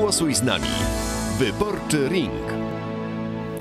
Głosuj z nami. Wyborczy Ring.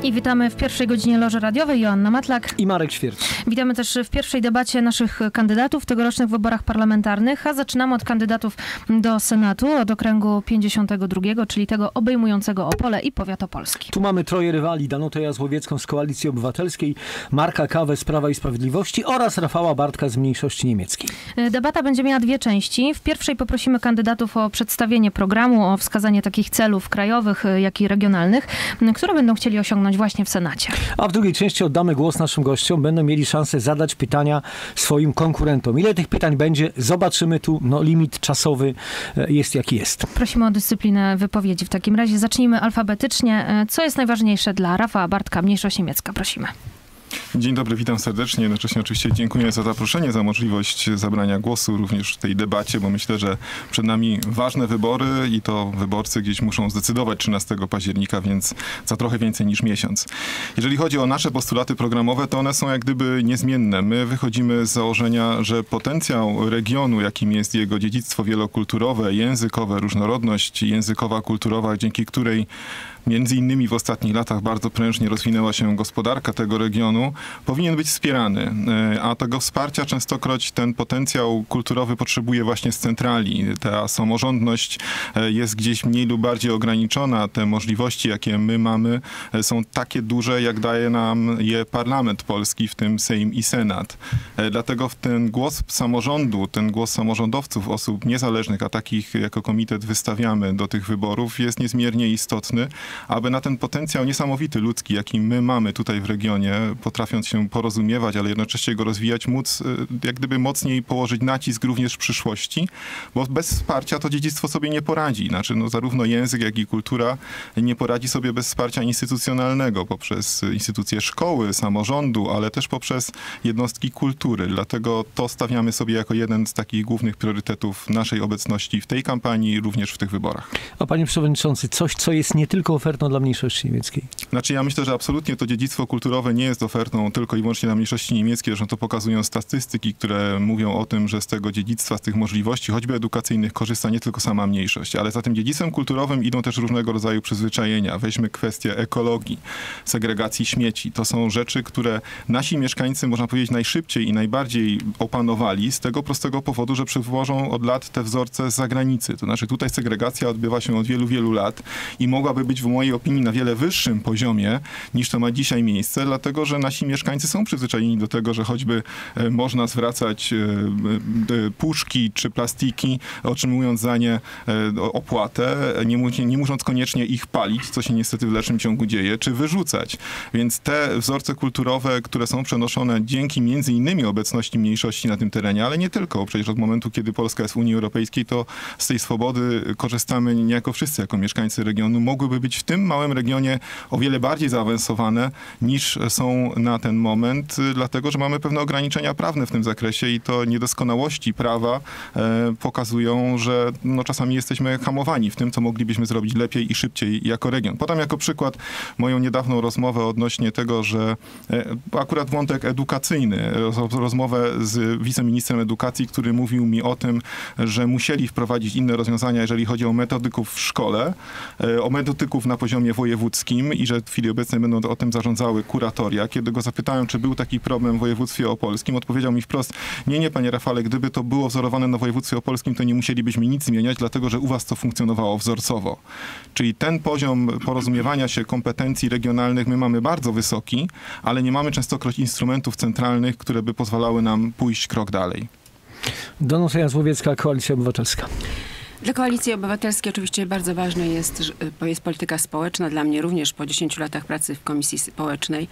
I witamy w pierwszej godzinie Loży Radiowej. Joanna Matlak. I Marek Świerc. Witamy też w pierwszej debacie naszych kandydatów w tegorocznych wyborach parlamentarnych, a zaczynamy od kandydatów do Senatu, od okręgu 52, czyli tego obejmującego Opole i powiat opolski. Tu mamy troje rywali, Danutę Jazłowiecką z Koalicji Obywatelskiej, Marka Kawę z Prawa i Sprawiedliwości oraz Rafała Bartka z Mniejszości Niemieckiej. Debata będzie miała dwie części. W pierwszej poprosimy kandydatów o przedstawienie programu, o wskazanie takich celów krajowych, jak i regionalnych, które będą chcieli osiągnąć właśnie w Senacie. A w drugiej części oddamy głos naszym gościom. Będą mieli szansę zadać pytania swoim konkurentom. Ile tych pytań będzie? Zobaczymy tu. No, limit czasowy e, jest jaki jest. Prosimy o dyscyplinę wypowiedzi. W takim razie zacznijmy alfabetycznie. E, co jest najważniejsze dla Rafała Bartka, mniejszość niemiecka? Prosimy. Dzień dobry, witam serdecznie. Jednocześnie oczywiście dziękuję za zaproszenie, za możliwość zabrania głosu również w tej debacie, bo myślę, że przed nami ważne wybory i to wyborcy gdzieś muszą zdecydować 13 października, więc za trochę więcej niż miesiąc. Jeżeli chodzi o nasze postulaty programowe, to one są jak gdyby niezmienne. My wychodzimy z założenia, że potencjał regionu, jakim jest jego dziedzictwo wielokulturowe, językowe, różnorodność językowa, kulturowa, dzięki której między innymi w ostatnich latach bardzo prężnie rozwinęła się gospodarka tego regionu, powinien być wspierany. E, a tego wsparcia częstokroć ten potencjał kulturowy potrzebuje właśnie z centrali. Ta samorządność e, jest gdzieś mniej lub bardziej ograniczona. Te możliwości, jakie my mamy, e, są takie duże, jak daje nam je parlament polski, w tym Sejm i Senat. Dlatego ten głos samorządu, ten głos samorządowców, osób niezależnych, a takich jako komitet wystawiamy do tych wyborów, jest niezmiernie istotny aby na ten potencjał niesamowity ludzki, jaki my mamy tutaj w regionie, potrafiąc się porozumiewać, ale jednocześnie go rozwijać, móc y, jak gdyby mocniej położyć nacisk również w przyszłości, bo bez wsparcia to dziedzictwo sobie nie poradzi. Znaczy, no, zarówno język, jak i kultura nie poradzi sobie bez wsparcia instytucjonalnego, poprzez instytucje szkoły, samorządu, ale też poprzez jednostki kultury. Dlatego to stawiamy sobie jako jeden z takich głównych priorytetów naszej obecności w tej kampanii, również w tych wyborach. A panie przewodniczący, coś, co jest nie tylko ofertą dla mniejszości niemieckiej? Znaczy ja myślę, że absolutnie to dziedzictwo kulturowe nie jest ofertą tylko i wyłącznie dla mniejszości niemieckiej, zresztą to pokazują statystyki, które mówią o tym, że z tego dziedzictwa, z tych możliwości, choćby edukacyjnych, korzysta nie tylko sama mniejszość, ale za tym dziedzictwem kulturowym idą też różnego rodzaju przyzwyczajenia. Weźmy kwestię ekologii, segregacji śmieci. To są rzeczy, które nasi mieszkańcy, można powiedzieć, najszybciej i najbardziej opanowali z tego prostego powodu, że przywożą od lat te wzorce z zagranicy. To znaczy tutaj segregacja odbywa się od wielu, wielu lat i mogłaby być w mojej opinii na wiele wyższym poziomie niż to ma dzisiaj miejsce, dlatego że nasi mieszkańcy są przyzwyczajeni do tego, że choćby e, można zwracać e, e, puszki czy plastiki, otrzymując za nie opłatę, nie, nie musząc koniecznie ich palić, co się niestety w dalszym ciągu dzieje, czy wyrzucać. Więc te wzorce kulturowe, które są przenoszone dzięki między innymi obecności mniejszości na tym terenie, ale nie tylko, przecież od momentu, kiedy Polska jest w Unii Europejskiej, to z tej swobody korzystamy niejako wszyscy jako mieszkańcy regionu, mogłyby być w tym małym regionie o wiele bardziej zaawansowane niż są na ten moment, dlatego że mamy pewne ograniczenia prawne w tym zakresie i to niedoskonałości prawa e, pokazują, że no, czasami jesteśmy hamowani w tym, co moglibyśmy zrobić lepiej i szybciej jako region. Podam jako przykład moją niedawną rozmowę odnośnie tego, że e, akurat wątek edukacyjny, rozmowę z wiceministrem edukacji, który mówił mi o tym, że musieli wprowadzić inne rozwiązania, jeżeli chodzi o metodyków w szkole, e, o metodyków na poziomie wojewódzkim i że w chwili obecnej będą o tym zarządzały kuratoria. Kiedy go zapytałem, czy był taki problem w województwie opolskim, odpowiedział mi wprost, nie, nie, panie Rafale, gdyby to było wzorowane na województwie opolskim, to nie musielibyśmy nic zmieniać, dlatego że u was to funkcjonowało wzorcowo. Czyli ten poziom porozumiewania się kompetencji regionalnych my mamy bardzo wysoki, ale nie mamy częstokroć instrumentów centralnych, które by pozwalały nam pójść krok dalej. Danuta Jazłowiecka, Koalicja Obywatelska. Dla Koalicji Obywatelskiej oczywiście bardzo ważna jest, jest polityka społeczna, dla mnie również po 10 latach pracy w Komisji Społecznej,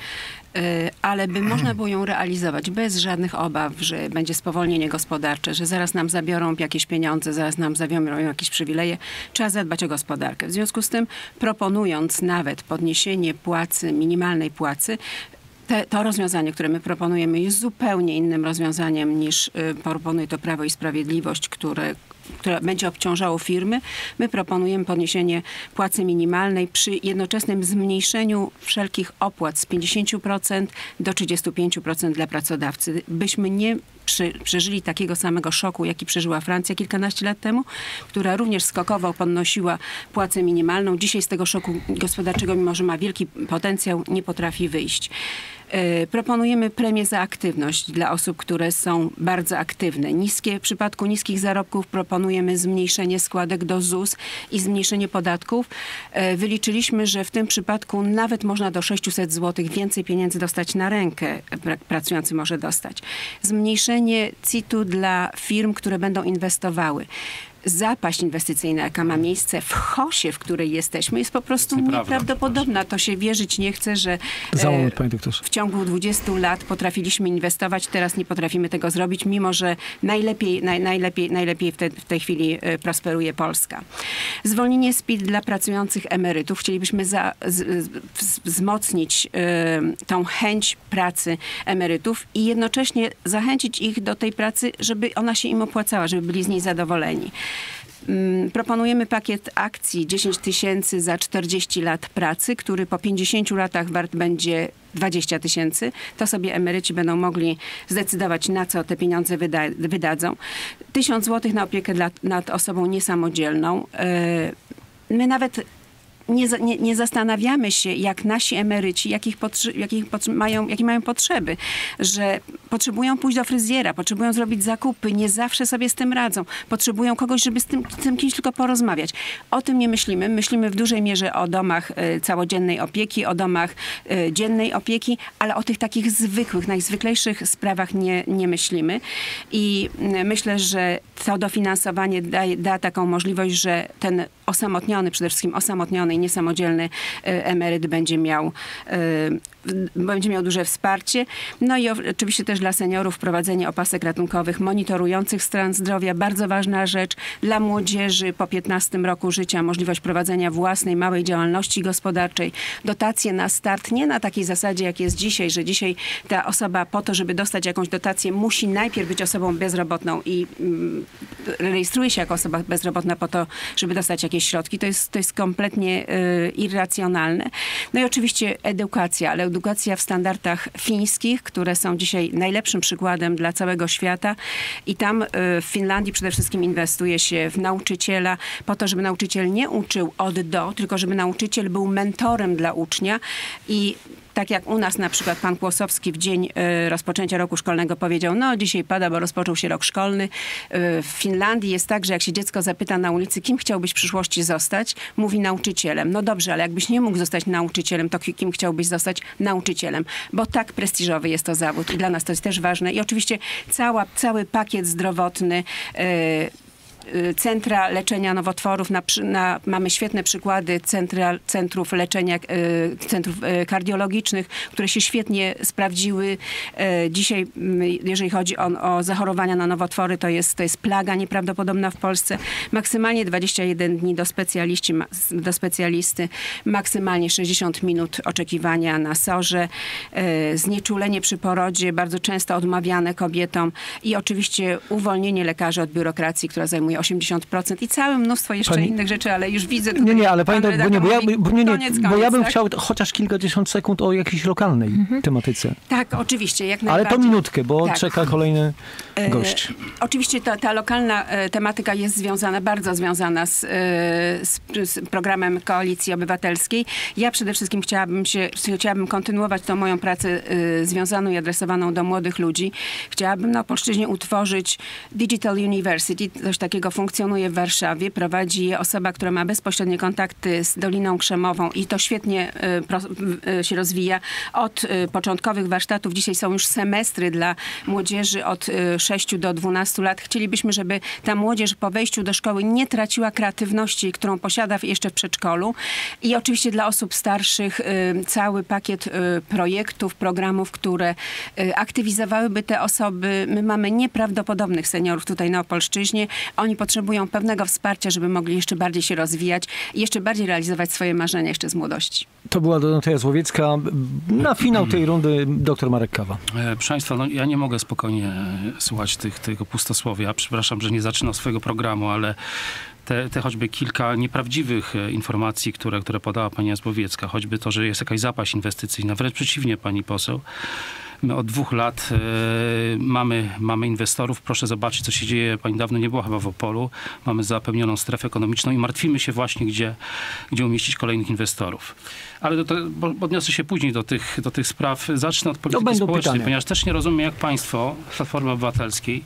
e, ale by można było ją realizować bez żadnych obaw, że będzie spowolnienie gospodarcze, że zaraz nam zabiorą jakieś pieniądze, zaraz nam zabiorą jakieś przywileje, trzeba zadbać o gospodarkę. W związku z tym proponując nawet podniesienie płacy, minimalnej płacy, te, to rozwiązanie, które my proponujemy, jest zupełnie innym rozwiązaniem niż y, proponuje to Prawo i Sprawiedliwość, które które będzie obciążało firmy. My proponujemy podniesienie płacy minimalnej przy jednoczesnym zmniejszeniu wszelkich opłat z 50% do 35% dla pracodawcy. Byśmy nie przy, przeżyli takiego samego szoku, jaki przeżyła Francja kilkanaście lat temu, która również skokowo podnosiła płacę minimalną. Dzisiaj z tego szoku gospodarczego, mimo że ma wielki potencjał, nie potrafi wyjść. E, Proponujemy premię za aktywność dla osób, które są bardzo aktywne. Niskie, w przypadku niskich zarobków proponujemy zmniejszenie składek do ZUS i zmniejszenie podatków. E, Wyliczyliśmy, że w tym przypadku nawet można do 600 zł więcej pieniędzy dostać na rękę, pra- pracujący może dostać. Zmniejszenie CIT-u dla firm, które będą inwestowały. Zapaść inwestycyjna, jaka ma miejsce w chosie, w której jesteśmy, jest po prostu nieprawda. nieprawdopodobna. To się wierzyć nie chce, że e, moment, panie doktorze. w ciągu 20 lat potrafiliśmy inwestować, teraz nie potrafimy tego zrobić, mimo że najlepiej, naj, najlepiej, najlepiej w, te, w tej chwili e, prosperuje Polska. Zwolnienie z PIT dla pracujących emerytów. Chcielibyśmy za, z, z, wz- wzmocnić e, tą chęć pracy emerytów i jednocześnie zachęcić ich do tej pracy, żeby ona się im opłacała, żeby byli z niej zadowoleni. Mm, Proponujemy pakiet akcji 10 tysięcy za 40 lat pracy, który po 50 latach wart będzie 20 tysięcy. To sobie emeryci będą mogli zdecydować, na co te pieniądze wyda wydadzą. 1000 zł na opiekę dla, nad osobą niesamodzielną. Yy, My nawet nie, nie, nie zastanawiamy się, jak nasi emeryci, jakich potrze- jakich potrze- mają, jakie mają potrzeby, że potrzebują pójść do fryzjera, potrzebują zrobić zakupy, nie zawsze sobie z tym radzą, potrzebują kogoś, żeby z tym, z tym kimś tylko porozmawiać. O tym nie myślimy. Myślimy w dużej mierze o domach e, całodziennej opieki, o domach e, dziennej opieki, ale o tych takich zwykłych, najzwyklejszych sprawach nie, nie myślimy. I mm, myślę, że to dofinansowanie daje, da taką możliwość, że ten osamotniony, przede wszystkim osamotniony i niesamodzielny e, emeryt będzie miał, e, będzie miał duże wsparcie. No i oczywiście też dla seniorów wprowadzenie opasek ratunkowych monitorujących stan zdrowia. Bardzo ważna rzecz. Dla młodzieży po 15 roku życia możliwość prowadzenia własnej małej działalności gospodarczej. Dotacje na start, nie na takiej zasadzie jak jest dzisiaj, że dzisiaj ta osoba po to, żeby dostać jakąś dotację musi najpierw być osobą bezrobotną i mm, rejestruje się jako osoba bezrobotna po to, żeby dostać jakieś środki. To jest, to jest kompletnie y, irracjonalne. No i oczywiście edukacja, ale edukacja w standardach fińskich, które są dzisiaj najlepszym przykładem dla całego świata. I tam y, w Finlandii przede wszystkim inwestuje się w nauczyciela po to, żeby nauczyciel nie uczył od do, tylko żeby nauczyciel był mentorem dla ucznia i tak jak u nas na przykład pan Kłosowski w dzień e, rozpoczęcia roku szkolnego powiedział, no dzisiaj pada, bo rozpoczął się rok szkolny. E, W Finlandii jest tak, że jak się dziecko zapyta na ulicy, kim chciałbyś w przyszłości zostać, mówi nauczycielem. No dobrze, ale jakbyś nie mógł zostać nauczycielem, to ki- kim chciałbyś zostać nauczycielem? Bo tak prestiżowy jest to zawód i dla nas to jest też ważne. I oczywiście cała, cały pakiet zdrowotny, e, centra leczenia nowotworów. Na, na, mamy świetne przykłady centra, centrów leczenia, y, centrów y, kardiologicznych, które się świetnie sprawdziły. Y, Dzisiaj, mm, jeżeli chodzi o, o zachorowania na nowotwory, to jest, to jest plaga nieprawdopodobna w Polsce. Maksymalnie 21 dni do, specjaliści, do specjalisty, maksymalnie 60 minut oczekiwania na sorze, y, znieczulenie przy porodzie, bardzo często odmawiane kobietom i oczywiście uwolnienie lekarzy od biurokracji, która zajmuje 80% i całe mnóstwo jeszcze Pani- innych rzeczy, ale już widzę tutaj, Nie, nie, ale dok- bo, nie, bo, ja, bo, mówi, nie, koniec, nie, bo ja bym tak? chciał chociaż kilkadziesiąt sekund o jakiejś lokalnej tematyce. Tak, oczywiście, jak Ale najbardziej. to minutkę, bo Tak. czeka kolejny gość. Oczywiście ta, ta lokalna e, tematyka jest związana, bardzo związana z, e, z, z programem Koalicji Obywatelskiej. Ja przede wszystkim chciałabym się, chciałabym kontynuować tą moją pracę e, związaną i adresowaną do młodych ludzi. Chciałabym na Opolszczyźnie utworzyć Digital University. Coś takiego funkcjonuje w Warszawie. Prowadzi je osoba, która ma bezpośrednie kontakty z Doliną Krzemową i to świetnie e, e, się rozwija. Od e, początkowych warsztatów dzisiaj są już semestry dla młodzieży od e, 6 do 12 lat. Chcielibyśmy, żeby ta młodzież po wejściu do szkoły nie traciła kreatywności, którą posiada jeszcze w przedszkolu. I oczywiście dla osób starszych e, cały pakiet e, projektów, programów, które e, aktywizowałyby te osoby. My mamy nieprawdopodobnych seniorów tutaj na Opolszczyźnie. Oni potrzebują pewnego wsparcia, żeby mogli jeszcze bardziej się rozwijać i jeszcze bardziej realizować swoje marzenia jeszcze z młodości. To była Dorotea Złowiecka. Na finał tej rundy dr Marek Kawa. E, Proszę Państwa, no, ja nie mogę spokojnie e, słuchać tych, tego pustosłowia. Przepraszam, że nie zaczynam swojego programu, ale te, te choćby kilka nieprawdziwych e, informacji, które, które podała pani Jazbowiecka, choćby to, że jest jakaś zapaść inwestycyjna, wręcz przeciwnie, pani poseł, My od dwóch lat e, mamy, mamy inwestorów. Proszę zobaczyć, co się dzieje. Pani dawno nie była chyba w Opolu. Mamy zapełnioną strefę ekonomiczną i martwimy się właśnie, gdzie, gdzie umieścić kolejnych inwestorów. Ale do, odniosę się później do tych, do tych spraw. Zacznę od polityki będą społecznej, pytania. ponieważ też nie rozumiem, jak państwo Platformy Obywatelskiej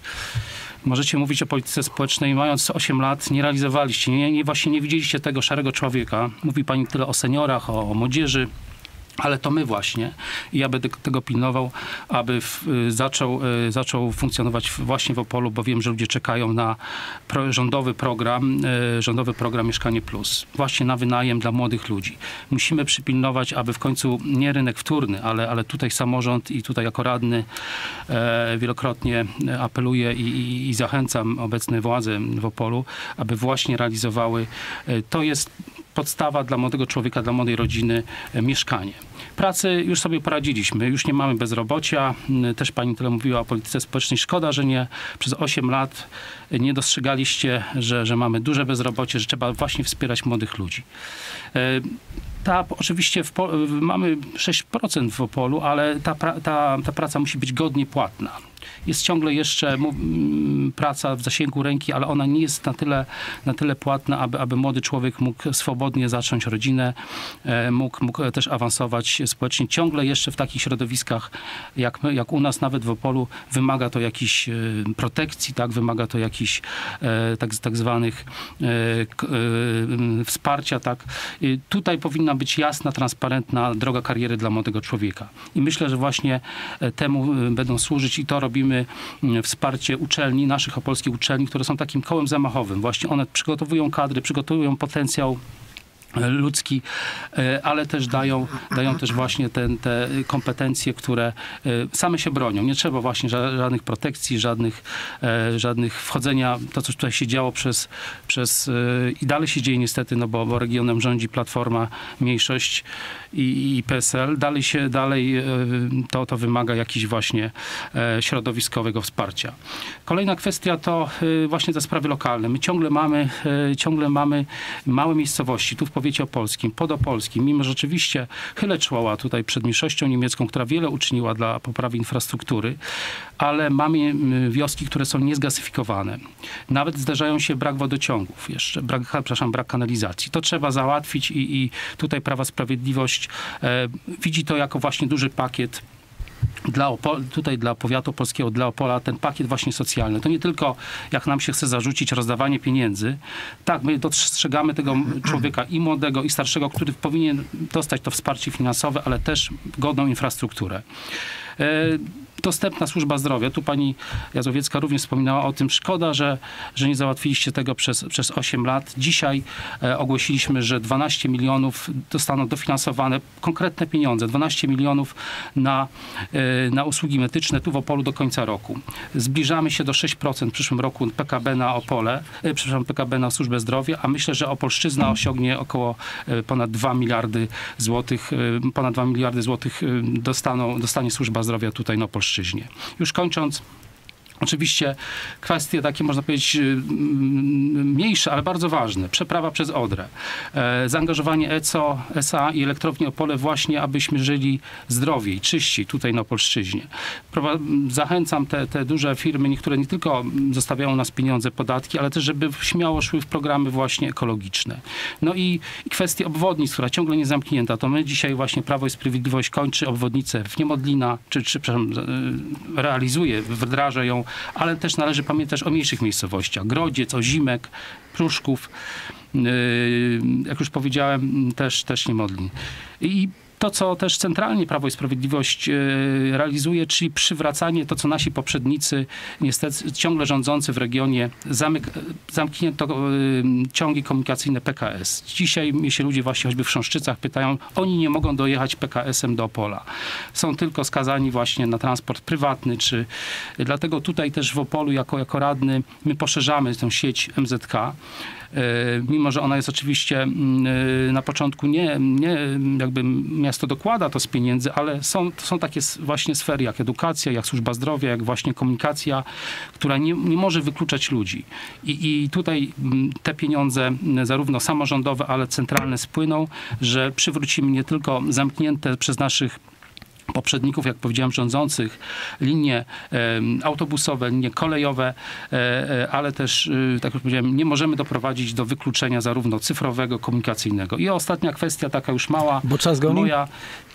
możecie mówić o polityce społecznej, mając 8 lat, nie realizowaliście, nie, nie, właśnie nie widzieliście tego szarego człowieka. Mówi pani tyle o seniorach, o, o młodzieży. Ale to my właśnie i ja będę tego pilnował, aby w, y, zaczął, y, zaczął funkcjonować właśnie w Opolu, bo wiem, że ludzie czekają na pro, rządowy program, y, rządowy program Mieszkanie Plus. Właśnie na wynajem dla młodych ludzi. Musimy przypilnować, aby w końcu nie rynek wtórny, ale, ale tutaj samorząd i tutaj jako radny e, wielokrotnie apeluję i, i, i zachęcam obecne władze w Opolu, aby właśnie realizowały. e, To jest podstawa dla młodego człowieka, dla młodej rodziny e, mieszkanie. Pracy już sobie poradziliśmy, już nie mamy bezrobocia. Mm, Też pani tyle mówiła o polityce społecznej. Szkoda, że nie przez 8 lat nie dostrzegaliście, że, że mamy duże bezrobocie, że trzeba właśnie wspierać młodych ludzi. E, Ta, oczywiście w, mamy 6% w Opolu, ale ta, ta, ta praca musi być godnie płatna. Jest ciągle jeszcze praca w zasięgu ręki, ale ona nie jest na tyle, na tyle płatna, aby, aby młody człowiek mógł swobodnie zacząć rodzinę, e, mógł, mógł też awansować społecznie. Ciągle jeszcze w takich środowiskach, jak, my, jak u nas, nawet w Opolu, wymaga to jakiejś e, protekcji, tak? wymaga to jakichś e, tak, tak zwanych e, e, wsparcia. Tak? Tutaj powinna być jasna, transparentna droga kariery dla młodego człowieka. I myślę, że właśnie e, temu e, będą służyć i to robimy mm, wsparcie uczelni, naszych opolskich uczelni, które są takim kołem zamachowym. Właśnie one przygotowują kadry, przygotowują potencjał ludzki, e, ale też dają, dają też właśnie ten, te kompetencje, które e, same się bronią. Nie trzeba właśnie ża- żadnych protekcji, żadnych, e, żadnych wchodzenia, to co tutaj się działo przez, przez i dalej się dzieje niestety, no bo, bo regionem rządzi Platforma, Mniejszość i, i PSL. Dalej się, dalej to, to wymaga jakichś właśnie środowiskowego wsparcia. Kolejna kwestia to właśnie te sprawy lokalne. My ciągle mamy, ciągle mamy małe miejscowości, tu w powiecie opolskim, podopolskim, mimo że rzeczywiście chylę czoła tutaj przed mniejszością niemiecką, która wiele uczyniła dla poprawy infrastruktury, ale mamy m, wioski, które są niezgasyfikowane. Nawet zdarzają się brak wodociągów jeszcze, brak, przepraszam, brak kanalizacji. To trzeba załatwić i, i tutaj Prawa Sprawiedliwość e, widzi to jako właśnie duży pakiet dla Opol, tutaj dla powiatu polskiego, dla Opola, ten pakiet właśnie socjalny. To nie tylko, jak nam się chce zarzucić, rozdawanie pieniędzy. Tak, my dostrzegamy tego człowieka i młodego, i starszego, który powinien dostać to wsparcie finansowe, ale też godną infrastrukturę. Dostępna służba zdrowia. Tu pani Jazowiecka również wspominała o tym. Szkoda, że, że nie załatwiliście tego przez, przez 8 lat. Dzisiaj e, ogłosiliśmy, że 12 milionów dostaną dofinansowane, konkretne pieniądze, 12 milionów na, e, na usługi medyczne tu w Opolu do końca roku. Zbliżamy się do 6% w przyszłym roku PKB na Opole, e, przepraszam, PKB na służbę zdrowia, a myślę, że Opolszczyzna osiągnie około e, ponad 2 miliardy złotych, e, ponad 2 miliardy złotych e, dostaną, dostanie służba zdrowia tutaj na Opolszczyźnie. Już kończąc, Oczywiście kwestie takie, można powiedzieć, mm, mniejsze, ale bardzo ważne. Przeprawa przez Odrę. E, zaangażowanie ECO, SA i elektrowni Opole właśnie, abyśmy żyli zdrowiej, czyściej tutaj na Polszczyźnie. Zachęcam te, te duże firmy, niektóre nie tylko zostawiają nas pieniądze, podatki, ale też, żeby śmiało szły w programy właśnie ekologiczne. No i, i kwestia obwodnic, która ciągle nie zamknięta. To my dzisiaj właśnie Prawo i Sprawiedliwość kończy obwodnicę w Niemodlina, czy, czy przepraszam, e, realizuje, wdraża ją, ale też należy pamiętać o mniejszych miejscowościach. Grodziec, Ozimek, Pruszków, yy, jak już powiedziałem, też, też Niemodlin. I to, co też centralnie Prawo i Sprawiedliwość e, realizuje, czyli przywracanie to, co nasi poprzednicy, niestety ciągle rządzący w regionie, zamyk, zamknięto e, ciągi komunikacyjne PKS. Dzisiaj mnie się ludzie właśnie choćby w Sząszczycach pytają, oni nie mogą dojechać PKS-em do Opola. Są tylko skazani właśnie na transport prywatny, czy dlatego tutaj też w Opolu jako, jako radny my poszerzamy tę sieć MZK. E, Mimo, że ona jest oczywiście mm, e, na początku nie, nie jakby miasto dokłada to z pieniędzy, ale są, są takie właśnie sfery jak edukacja, jak służba zdrowia, jak właśnie komunikacja, która nie, nie może wykluczać ludzi. I, I tutaj mm, te pieniądze mm, zarówno samorządowe, ale centralne spłyną, że przywrócimy nie tylko zamknięte przez naszych poprzedników, jak powiedziałem, rządzących, linie autobusowe, linie kolejowe, e, e, ale też, y, tak jak powiedziałem, nie możemy doprowadzić do wykluczenia zarówno cyfrowego, komunikacyjnego. I ostatnia kwestia, taka już mała, Bo czas goni? moja,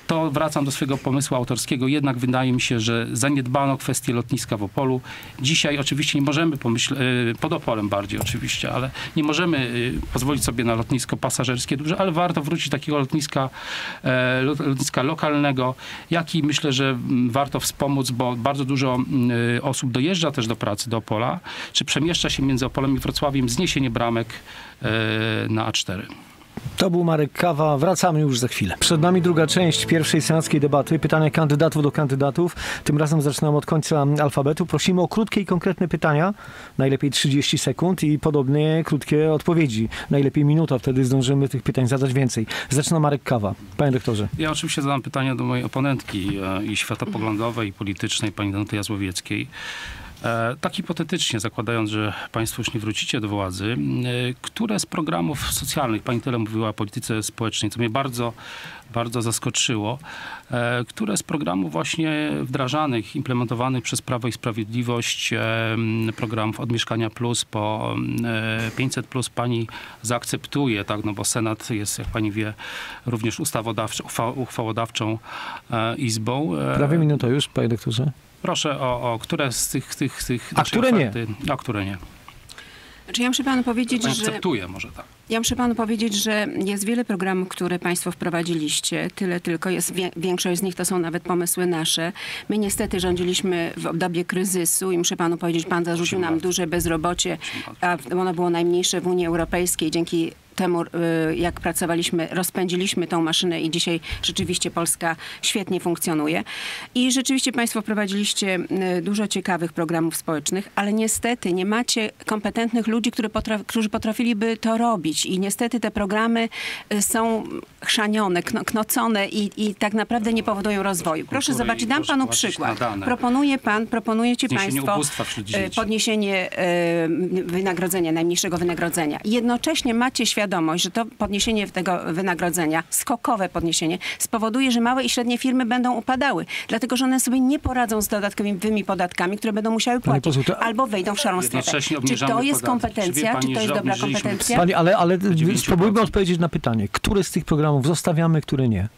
to wracam do swojego pomysłu autorskiego. Jednak wydaje mi się, że zaniedbano kwestię lotniska w Opolu. Dzisiaj oczywiście nie możemy pomyśleć, pod Opolem bardziej oczywiście, ale nie możemy y, pozwolić sobie na lotnisko pasażerskie duże, ale warto wrócić do takiego lotniska, e, lot- lotniska lokalnego, jak i myślę, że mm, warto wspomóc, bo bardzo dużo mm, y, osób dojeżdża też do pracy do Opola, czy przemieszcza się między Opolem i Wrocławiem, zniesienie bramek e, na A4. To był Marek Kawa. Wracamy już za chwilę. Przed nami druga część pierwszej senackiej debaty. Pytania kandydatów do kandydatów. Tym razem zaczynamy od końca alfabetu. Prosimy o krótkie i konkretne pytania. Najlepiej 30 sekund i podobnie krótkie odpowiedzi. Najlepiej minuta. Wtedy zdążymy tych pytań zadać więcej. Zaczyna Marek Kawa. Panie doktorze. Ja oczywiście zadam pytania do mojej oponentki e, i światopoglądowej, i politycznej, pani Danuty Jazłowieckiej. E, Tak hipotetycznie, zakładając, że Państwo już nie wrócicie do władzy, e, które z programów socjalnych, Pani tyle mówiła o polityce społecznej, co mnie bardzo, bardzo zaskoczyło, e, które z programów właśnie wdrażanych, implementowanych przez Prawo i Sprawiedliwość, programów od Mieszkania Plus po e, 500 Plus Pani zaakceptuje, tak, no bo Senat jest, jak Pani wie, również ustawodawczą, uchwa- uchwałodawczą izbą. Prawie minuta już, panie doktorze. Proszę o, o które z tych, tych, tych A naszej które nie? oferty, a które nie. Znaczy ja muszę panu powiedzieć, że... akceptuje może tak. Ja muszę panu powiedzieć, że jest wiele programów, które państwo wprowadziliście. Tyle tylko jest, większość z nich to są nawet pomysły nasze. My niestety rządziliśmy w dobie kryzysu i muszę panu powiedzieć, pan zarzucił nam duże bezrobocie, a ono było najmniejsze w Unii Europejskiej. Dzięki temu, y, jak pracowaliśmy, rozpędziliśmy tą maszynę i dzisiaj rzeczywiście Polska świetnie funkcjonuje. I rzeczywiście państwo wprowadziliście y, dużo ciekawych programów społecznych, ale niestety nie macie kompetentnych ludzi, którzy, potraf, którzy potrafiliby to robić. I niestety te programy y, są chrzanione, kno, knocone i, i tak naprawdę nie powodują rozwoju. Proszę zobaczyć, dam panu przykład. Proponuje pan, proponujecie państwo podniesienie wynagrodzenia, najmniejszego wynagrodzenia. Jednocześnie macie świadomość, że to podniesienie tego wynagrodzenia, skokowe podniesienie, spowoduje, że małe i średnie firmy będą upadały, dlatego że one sobie nie poradzą z dodatkowymi podatkami, które będą musiały płacić, poseł, to- albo wejdą w szarą strefę. Czy to jest podatki. Czy kompetencja, pani, czy to jest dobra kompetencja? Pani, ale, ale 90%. spróbujmy odpowiedzieć na pytanie. Które z tych programów zostawiamy, które nie?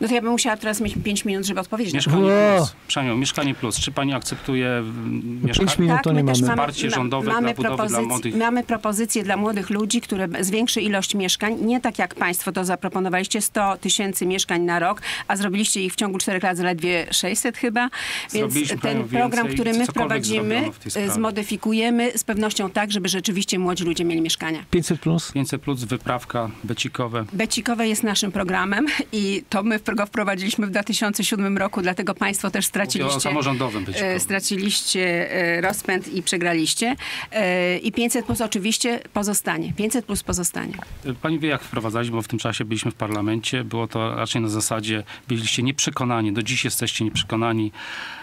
No to ja bym musiała teraz mieć 5 minut, żeby odpowiedzieć na to. Mieszkanie Wow. Plus. Mieszkanie Plus. Czy pani akceptuje mm, mieszkanie? Pięć minut to my nie mamy. Wsparcie rządowe dla budowy dla młodych. Mamy propozycje dla młodych ludzi, które zwiększy ilość mieszkań. Nie tak jak państwo to zaproponowaliście, 100 tysięcy mieszkań na rok, a zrobiliście ich w ciągu 4 lat zaledwie 600 chyba. Więc Zrobiliśmy ten program, więcej, który my wprowadzimy, y, zmodyfikujemy z pewnością tak, żeby rzeczywiście młodzi ludzie mieli mieszkania. 500 plus? 500 plus, wyprawka, becikowe. Becikowe jest naszym programem i to my go wprowadziliśmy w 2007 roku, dlatego państwo też straciliście. samorządowym E, becikowym. straciliście e, rozpęd i przegraliście. E, I 500 plus oczywiście pozostanie. 500 plus pozostanie. Pani wie, jak wprowadzaliśmy, bo w tym czasie byliśmy w parlamencie. Było to raczej na zasadzie, byliście nieprzekonani, do dziś jesteście nieprzekonani e,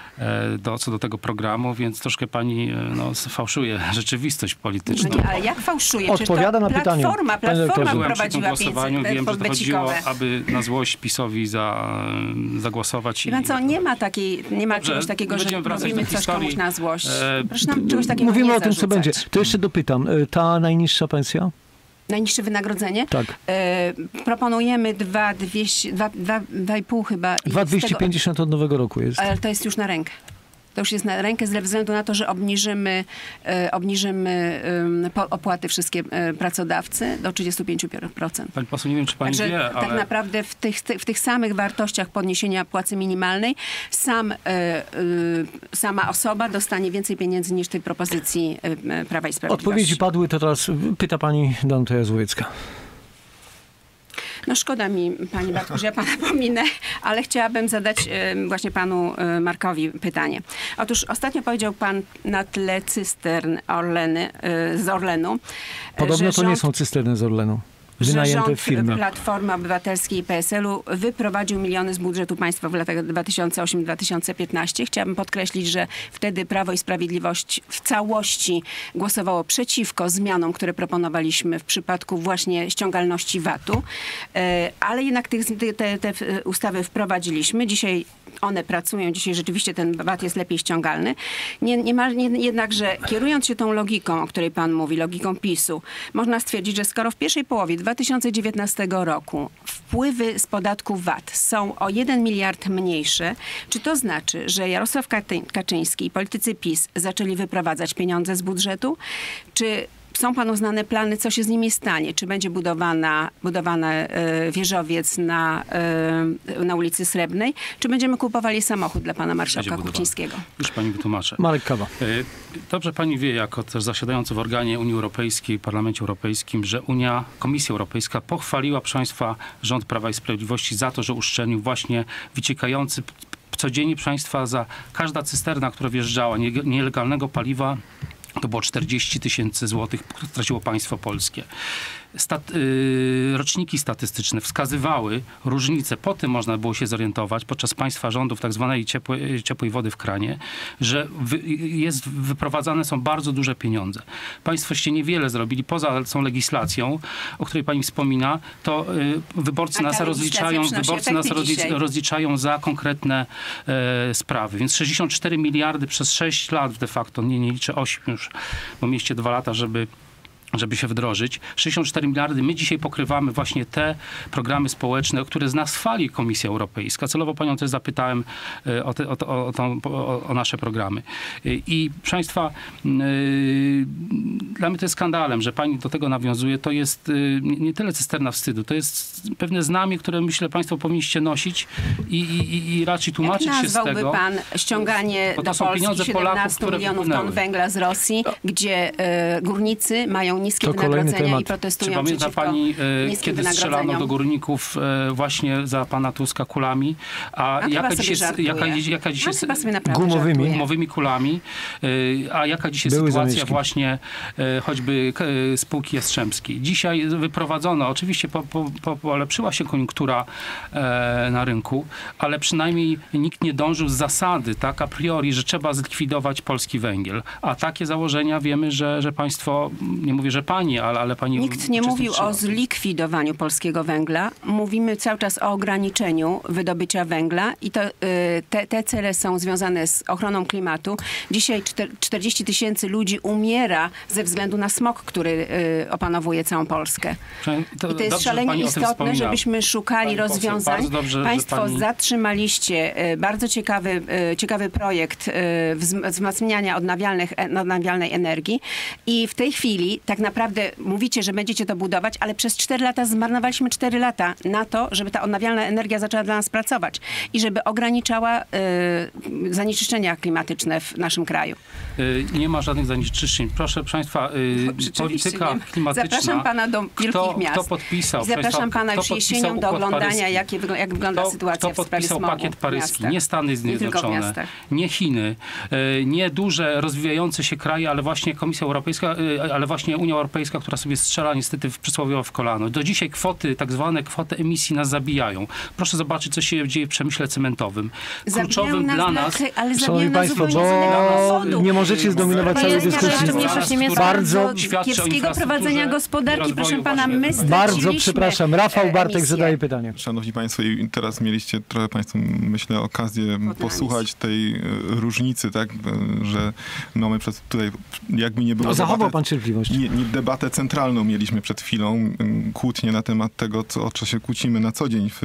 do, co do tego programu, więc troszkę pani e, no, fałszuje rzeczywistość polityczną. No nie, ale jak fałszuje? Odpowiada na pytanie. platforma, platforma Byłem przy tym prowadziła głosowaniu, 500 wiem, że to chodziło, aby na złość PiSowi za, zagłosować. Wie pan co, nie ma takiej, nie ma Dobrze, czegoś takiego, że do coś historii. komuś na złość. E, Proszę nam czegoś takiego Mówimy nie o tym, co będzie. To jeszcze dopytam. Ta najniższa pensja? Najniższe wynagrodzenie? Tak. E, proponujemy 2,200 2, 2, 2,5 chyba. I z tego- 2250 od nowego roku jest. Ale to jest już na rękę. To już jest na rękę ze względu na to, że obniżymy, e, obniżymy opłaty wszystkie e, pracodawcy do 35%. Pani poseł, nie wiem, czy pani Także wie, tak ale naprawdę w tych, w tych samych wartościach podniesienia płacy minimalnej sam, e, sama osoba dostanie więcej pieniędzy niż tej propozycji Prawa i Sprawiedliwości. Odpowiedzi padły, to teraz pyta pani Danuta Jazłowiecka. No szkoda mi, pani Bartku, że ja pana pominę, ale chciałabym zadać właśnie panu e, Markowi pytanie. Otóż ostatnio powiedział pan na tle cystern Orleny, e, z Orlenu, Podobno to nie są cysterny z Orlenu. Że Wynajęte rząd firmy. Platformy Obywatelskiej i PSL-u wyprowadził miliony z budżetu państwa w latach 2008-2015. Chciałabym podkreślić, że wtedy Prawo i Sprawiedliwość w całości głosowało przeciwko zmianom, które proponowaliśmy w przypadku właśnie ściągalności VAT-u, E, ale jednak tych, te, te ustawy wprowadziliśmy. Dzisiaj one pracują, dzisiaj rzeczywiście ten VAT jest lepiej ściągalny. Nie, nie ma, nie, jednakże kierując się tą logiką, o której pan mówi, logiką PiSu, można stwierdzić, że skoro w pierwszej połowie 2019 roku wpływy z podatku VAT są o 1 miliard mniejsze, czy to znaczy, że Jarosław Kaczyński i politycy PiS zaczęli wyprowadzać pieniądze z budżetu? Czy są panu znane plany, co się z nimi stanie? Czy będzie budowana, budowana e, wieżowiec na, e, na ulicy Srebrnej? Czy będziemy kupowali samochód dla pana marszałka. Kuchcińskiego? Już pani wytłumaczę. Marek Kawa. E, Dobrze pani wie, jako też zasiadający w organie Unii Europejskiej, Parlamencie Europejskim, że Unia, Komisja Europejska pochwaliła, proszę państwa, rząd Prawa i Sprawiedliwości za to, że uszczelnił właśnie wyciekający codziennie, proszę państwa, za każda cysterna, która wjeżdżała nie- nielegalnego paliwa, to było 40 tysięcy złotych, które straciło państwo polskie. Stat, y, roczniki statystyczne wskazywały różnice, po tym można było się zorientować podczas państwa rządów tak zwanej ciepłej, ciepłej wody w kranie, że wy, jest, wyprowadzane są bardzo duże pieniądze. Państwoście niewiele zrobili, poza tą legislacją, o której pani wspomina, to y, wyborcy nas rozliczają, wyborcy nas rozliczają za konkretne e, sprawy. Więc 64 miliardy przez 6 lat de facto, nie, nie liczę 8 już, bo mieliście dwa lata, żeby żeby się wdrożyć. 64 miliardy. My dzisiaj pokrywamy właśnie te programy społeczne, o które z nas chwali Komisja Europejska. Celowo panią też zapytałem e, o, te, o, to- o, tą- o, nasze programy. E, I proszę państwa, yy, dla mnie to jest skandalem, że pani do tego nawiązuje. To jest yy, nie tyle cysterna wstydu, to jest pewne znamie, które myślę państwo powinniście nosić i, i, i- raczej Jak tłumaczyć się z tego. pan ściąganie do Polski pieniądze 17 Polaków, milionów ton węgla z Rosji, gdzie e, górnicy mają niskie To wynagrodzenia temat. i protestują Czy pamięta pani, e, kiedy strzelano do górników e, właśnie za pana Tuska kulami? A, chyba jaka dzisiaj, żartuje. jaka, jaka A sobie naprawdę Gumowymi. gumowymi kulami, a jaka dzisiaj Były sytuacja zamieszki. właśnie e, choćby spółki Jastrzębskiej. Dzisiaj wyprowadzono, oczywiście po, po, po, polepszyła się koniunktura e, na rynku, ale przynajmniej nikt nie dążył z zasady, tak a priori, że trzeba zlikwidować polski węgiel. A takie założenia wiemy, że, że państwo, nie mówię, że pani, ale, ale pani Nikt nie mówił o zlikwidowaniu polskiego węgla. Mówimy cały czas o ograniczeniu wydobycia węgla i to, y, te, te cele są związane z ochroną klimatu. Dzisiaj czter- 40 tysięcy ludzi umiera ze względu na smog, który y, opanowuje całą Polskę. I to jest dobrze, szalenie istotne, żebyśmy szukali Pani poseł, rozwiązań. bardzo dobrze, Państwo pani- zatrzymaliście e, bardzo ciekawy, ciekawy projekt wzm- wzmacniania odnawialnych, e, odnawialnej energii i w tej chwili tak naprawdę mówicie, że będziecie to budować, ale przez 4 lata zmarnowaliśmy 4 lata na to, żeby ta odnawialna energia zaczęła dla nas pracować i żeby ograniczała e, zanieczyszczenia klimatyczne w naszym kraju. Y, Nie ma żadnych zanieczyszczeń. Proszę Państwa, y, Rzeczywiście polityka nie ma. klimatyczna. Zapraszam pana do wielkich kto, miast. Kto podpisał? I zapraszam pana kto już jesienią do oglądania, wygl- jak wygląda Kto, sytuacja kto w sprawie podpisał smogu pakiet paryski? Nie Stany Nie Zjednoczone, miastach. nie Chiny, y, nie duże, rozwijające się kraje, ale właśnie Komisja Europejska, ale właśnie Unia Europejska, która sobie strzela niestety w przysłowiowo w kolano. Do dzisiaj kwoty, tak zwane kwoty emisji nas zabijają. Proszę zobaczyć, co się dzieje w przemyśle cementowym. Zabijają Kluczowym nas dla na nas... ale Szanowni zabijają nas Państwo, bo nie możecie zdominować całej Jest dyskusji. Bardzo, kiepskiego prowadzenia gospodarki, proszę pana, my bardzo przepraszam. Rafał e, Bartek emisję. zadaje pytanie. Szanowni Państwo, i teraz mieliście trochę Państwo, myślę, okazję posłuchać tej e, różnicy, tak, e, że mamy przed tutaj, jakby nie było No, zachował debatę- pan cierpliwość. Nie, nie, debatę centralną mieliśmy przed chwilą, m, kłótnię na temat tego, co, o co się kłócimy na co dzień w,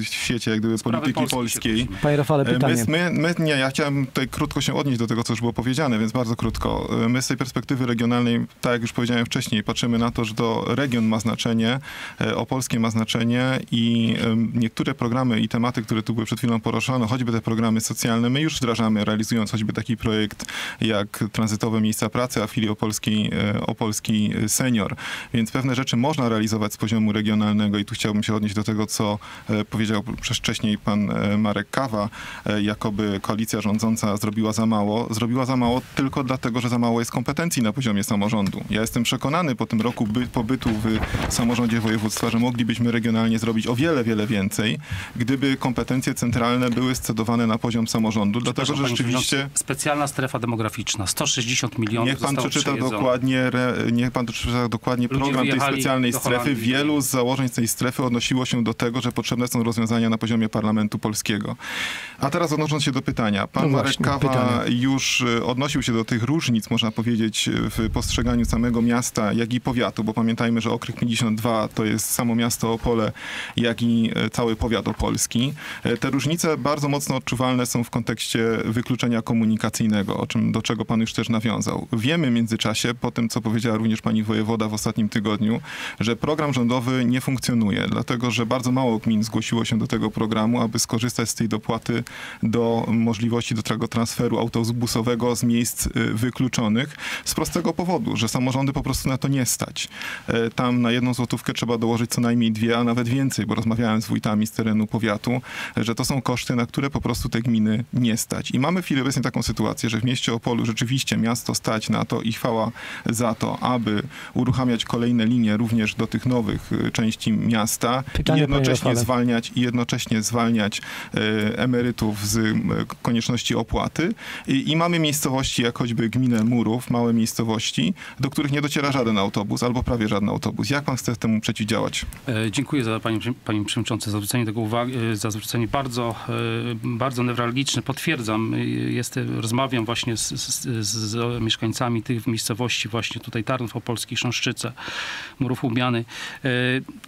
w świecie, jak gdyby polityki polskiej. Panie Rafale, pytanie. My, my, my, nie, ja chciałem tutaj krótko się odnieść do tego, co już było powiedziane, więc bardzo krótko. E, My z tej perspektywy regionalnej, tak jak już powiedziałem wcześniej, patrzymy na to, że to region ma znaczenie, e, opolskie ma znaczenie i em, niektóre programy i tematy, które tu były przed chwilą poruszone, choćby te programy socjalne, my już wdrażamy, realizując choćby taki projekt jak tranzytowe miejsca pracy, a w chwili opolskiej, e, opolskiej polski senior. Więc pewne rzeczy można realizować z poziomu regionalnego i tu chciałbym się odnieść do tego, co powiedział wcześniej pan Marek Kawa, jakoby koalicja rządząca zrobiła za mało. Zrobiła za mało tylko dlatego, że za mało jest kompetencji na poziomie samorządu. Ja jestem przekonany po tym roku by, pobytu w samorządzie województwa, że moglibyśmy regionalnie zrobić o wiele, wiele więcej, gdyby kompetencje centralne były scedowane na poziom samorządu, dlatego, że rzeczywiście... Specjalna strefa demograficzna, 160 milionów Niech pan przeczyta przejedzone. dokładnie, re, niech pan przeczyta dokładnie Ludzie program tej specjalnej strefy. Wielu z założeń tej strefy odnosiło się do tego, że potrzebne są rozwiązania na poziomie parlamentu polskiego. A teraz odnosząc się do pytania. Pan No Marek Kawa pytanie. już y, odnosił się do tych różnic, można powiedzieć, w postrzeganiu samego miasta, jak i powiatu, bo pamiętajmy, że Okryk 52 to jest samo miasto Opole, jak i e, cały powiat opolski. E, Te różnice bardzo mocno odczuwalne są w kontekście wykluczenia komunikacyjnego, o czym, do czego pan już też nawiązał. Wiemy w międzyczasie, po tym, co powiedziała również pani wojewoda w ostatnim tygodniu, że program rządowy nie funkcjonuje, dlatego że bardzo mało gmin zgłosiło się do tego programu, aby skorzystać z tej dopłaty do możliwości do transferu autobusowego z miejsc y, wykluczonych z prostego powodu, że samorządy po prostu na to nie stać. E, Tam na jedną złotówkę trzeba dołożyć co najmniej dwie, a nawet więcej, bo rozmawiałem z wójtami z terenu powiatu, że to są koszty, na które po prostu te gminy nie stać. I mamy w chwili obecnej taką sytuację, że w mieście Opolu rzeczywiście miasto stać na to i chwała za to, aby uruchamiać kolejne linie również do tych nowych y, części miasta Pytanie, i jednocześnie zwalniać i jednocześnie zwalniać e, emerytów z konieczności opłaty. I, I mamy miejscowości, jak choćby gminę Murów, małe miejscowości, do których nie dociera żaden autobus albo prawie żaden autobus. Jak pan chce temu przeciwdziałać? E, Dziękuję za panie, panie przewodniczący za zwrócenie tego uwagi, e, za zwrócenie bardzo, e, bardzo newralgiczne. Potwierdzam, jest, rozmawiam właśnie z, z, z mieszkańcami tych miejscowości, właśnie tutaj Tarnów Opolski, Sząszczyce, Murów Łubiany.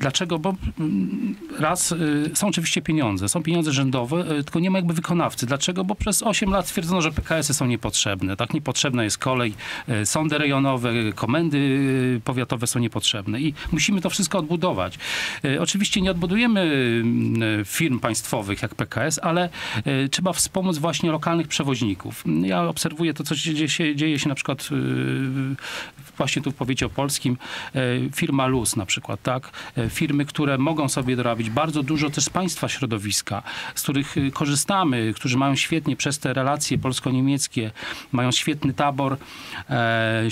Dlaczego? Bo mm, raz są oczywiście pieniądze, są pieniądze rzędowe, tylko nie ma jakby wykonawcy. Dlaczego? Bo przez 8 lat stwierdzono, że PKS-y są niepotrzebne. Tak, niepotrzebna jest kolej, e, sądy rejonowe, komendy e, powiatowe są niepotrzebne i musimy to wszystko odbudować. E, Oczywiście nie odbudujemy mm, firm państwowych jak PKS, ale trzeba wspomóc właśnie lokalnych przewoźników. Ja obserwuję to, co się dzieje się, na przykład właśnie tu w powiecie opolskim. Firma LUS na przykład, tak? Firmy, które mogą sobie dorobić bardzo dużo też z państwa środowiska, z których korzystamy, którzy mają świetnie przez te relacje polsko-niemieckie, mają świetny tabor, e,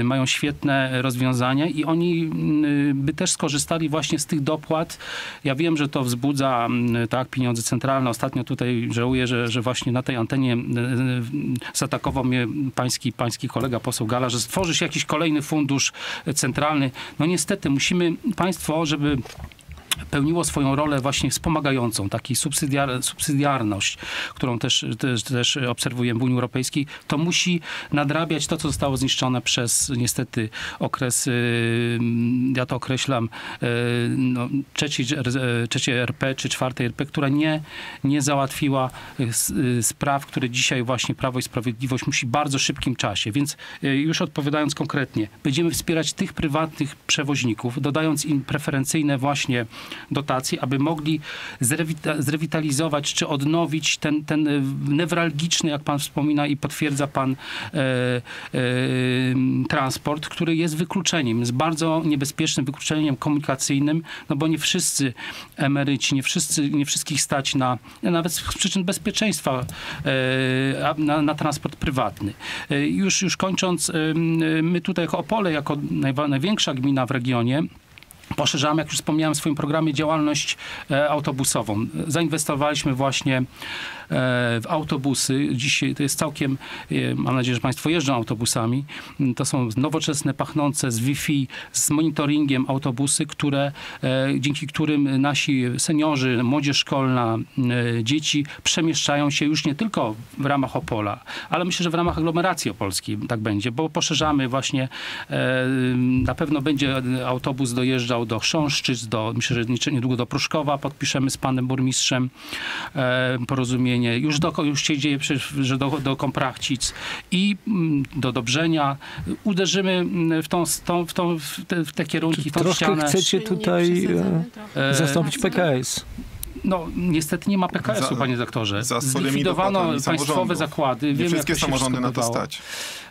e, mają świetne rozwiązania i oni m, by też skorzystali właśnie z tych dopłat. Ja wiem, że to wzbudza tak, pieniądze centralne. Ostatnio tutaj żałuję, że, że właśnie na tej antenie zaatakował mnie pański, pański kolega poseł Gala, że stworzy się jakiś kolejny fundusz e, centralny. No niestety musimy państwo, żeby pełniło swoją rolę właśnie wspomagającą, taki subsydiar, subsydiarność, którą też, też, też obserwujemy w Unii Europejskiej, to musi nadrabiać to, co zostało zniszczone przez niestety okres, y, ja to określam, y, no, trzeciej, trzeciej RP czy czwartej RP, która nie, nie załatwiła y, spraw, które dzisiaj właśnie Prawo i Sprawiedliwość musi w bardzo szybkim czasie. Więc już odpowiadając konkretnie, będziemy wspierać tych prywatnych przewoźników, dodając im preferencyjne właśnie dotacje, aby mogli zrewita- zrewitalizować czy odnowić ten, ten y, newralgiczny, jak pan wspomina i potwierdza pan, e, e, transport, który jest wykluczeniem, jest bardzo niebezpiecznym wykluczeniem komunikacyjnym, no bo nie wszyscy emeryci, nie wszyscy, nie wszystkich stać na, nawet z przyczyn bezpieczeństwa, e, na, na transport prywatny. E, Już, już kończąc, my tutaj jako Opole, jako największa gmina w regionie, Poszerzamy, jak już wspomniałem w swoim programie, działalność e, autobusową. Zainwestowaliśmy właśnie e, w autobusy. Dzisiaj to jest całkiem, e, mam nadzieję, że Państwo jeżdżą autobusami. Mm, To są nowoczesne, pachnące z Wi-Fi, z monitoringiem autobusy, które, dzięki którym nasi seniorzy, młodzież szkolna, dzieci przemieszczają się już nie tylko w ramach Opola, ale myślę, że w ramach aglomeracji opolskiej tak będzie, bo poszerzamy właśnie, na pewno będzie autobus dojeżdżał do Chrząszczyc, do, myślę, że niedługo- do Pruszkowa, podpiszemy z panem burmistrzem e, porozumienie. Już, do, już się dzieje że do, do Komprachcic i mm, do Dobrzenia. Uderzymy mm, w, tą, w, tą, w, tą, w, te, w te kierunki, w tą Troszkę ścianę. chcecie Czy tutaj e, trochę? E, zastąpić PKS. No, niestety nie ma PKS-u, panie doktorze. za Zlikwidowano państwowe zakłady. Nie Wiem, wszystkie samorządy na to stać.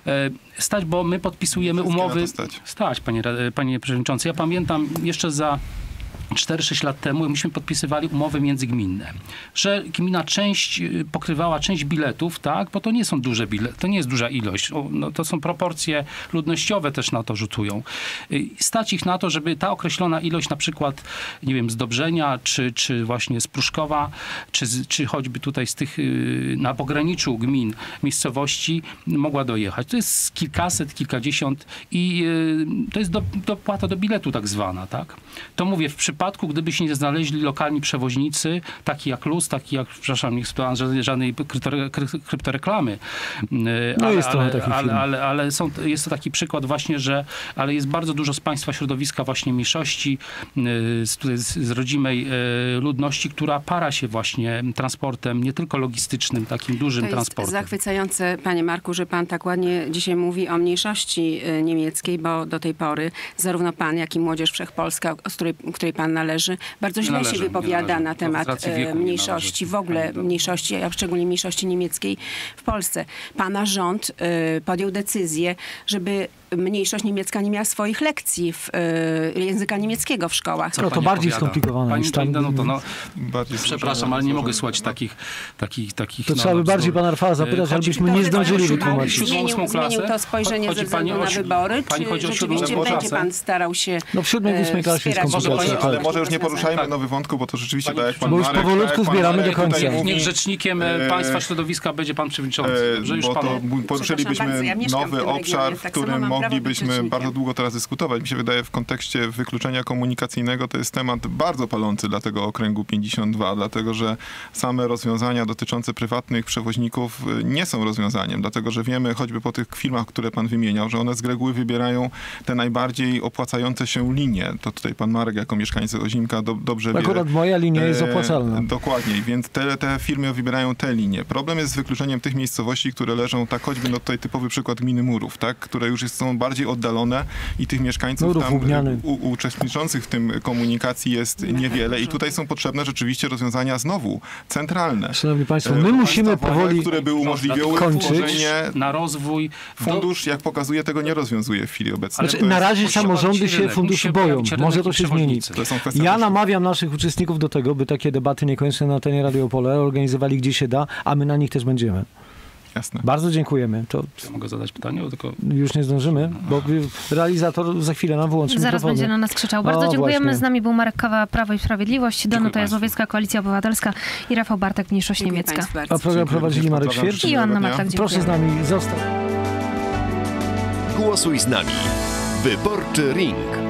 E, Stać, bo my podpisujemy umowy. stać. Stać, panie, panie przewodniczący. Ja pamiętam jeszcze za 4-6 lat temu myśmy podpisywali umowy międzygminne, że gmina część y, pokrywała część biletów, tak, bo to nie są duże bilety, to nie jest duża ilość, no, to są proporcje ludnościowe też na to rzutują. Y, Stać ich na to, żeby ta określona ilość na przykład, nie wiem, z Dobrzenia, czy, czy właśnie z Pruszkowa, czy, czy choćby tutaj z tych y, na pograniczu gmin, miejscowości mogła dojechać. To jest kilkaset, kilkadziesiąt i to jest do, dopłata do biletu tak zwana, tak? To mówię, w przypadku, gdyby się nie znaleźli lokalni przewoźnicy, taki jak LUS, taki jak, przepraszam, nie chcę tu żadnej, żadnej kryptore- kry- kryptoreklamy. No jest trochę ale, takich ale, ale, ale są, jest to taki przykład właśnie, że ale jest bardzo dużo z państwa środowiska właśnie mniejszości, y, z, z, z rodzimej y, ludności, która para się właśnie transportem, nie tylko logistycznym, takim dużym To jest transportem. zachwycające, panie Marku, że pan tak ładnie dzisiaj mówi o mniejszości y, niemieckiej, bo do tej pory zarówno pan, jak i Młodzież Wszechpolska, z której, której pan należy, bardzo źle należy, się wypowiada na temat e, mniejszości, w ogóle mniejszości, a szczególnie mniejszości niemieckiej w Polsce. Pana rząd y, podjął decyzję, żeby mniejszość niemiecka nie miała swoich lekcji w, y, języka niemieckiego w szkołach. Co No to bardziej opowiada? skomplikowane Pani jest tam- no, Bardziej przepraszam, złożone, ale nie mogę słuchać takich, takich, takich To no, trzeba by bardziej pana Rafała zapytać, Chodzi- abyśmy nie zdążyli wytłumaczyć. Zmienił, zmienił to spojrzenie Chodzi ze względu o na siódmą- wybory, pani czy chodzi o rzeczywiście będzie klasę? pan starał się No w siódmej, e, ósmej klasie jest komplikacja. Ale tak. może już nie rozwiązania? poruszajmy Tak. nowy wątku, bo to rzeczywiście, tak jak pan Bo już powolutku tak zbieramy do końca. Niech rzecznikiem e, e, państwa środowiska będzie pan przewodniczący. E, bo to Przepraszam w nowy obszar, w tak którym moglibyśmy bardzo długo teraz dyskutować. Mi się wydaje, w kontekście wykluczenia komunikacyjnego to jest temat bardzo palący dla tego okręgu 52, dlatego że same rozwiązania dotyczące prywatnych przewoźników y, nie są rozwiązaniem, dlatego że wiemy choćby po tych firmach, które pan wymieniał, że one z reguły wybierają te najbardziej opłacające się linie. To tutaj pan Marek jako mieszkańcy Ozimka do, dobrze wie. Akurat moja linia jest E, opłacalna. Dokładnie, więc te, te firmy wybierają te linie. Problem jest z wykluczeniem tych miejscowości, które leżą, tak choćby no tutaj typowy przykład gminy Murów, tak, które już jest, są bardziej oddalone i tych mieszkańców Murów, tam u, uczestniczących w tym komunikacji jest niewiele i tutaj są potrzebne rzeczywiście rozwiązania znowu centralne. Szanowni Państwo, E, my musimy powoli... które by umożliwiały kończyć. tworzenie na rozwój. Fundusz, jak pokazuje, tego nie rozwiązuje w chwili obecnej. Znaczy, na razie samorządy się funduszu boją. Może to się zmieni. to Ja namawiam naszych uczestników do tego, by takie debaty niekoniecznie na antenie Radio Opole organizowali gdzie się da, a my na nich też będziemy. Jasne. Bardzo dziękujemy. To Ja mogę zadać pytanie, bo tylko już nie zdążymy, bo realizator za chwilę nam wyłączy Zaraz mikrofony. będzie na nas krzyczał. Bardzo O, dziękujemy. właśnie. Z nami był Marek Kawa, Prawo i Sprawiedliwość, Danuta państwu. Jazłowiecka, Koalicja Obywatelska i Rafał Bartek, Mniejszość Dziękuję Niemiecka. A program prowadzili Marek Świercz. I. Martak, dziękuję. Proszę z nami zostać. Głosuj z nami. Wyborczy Ring.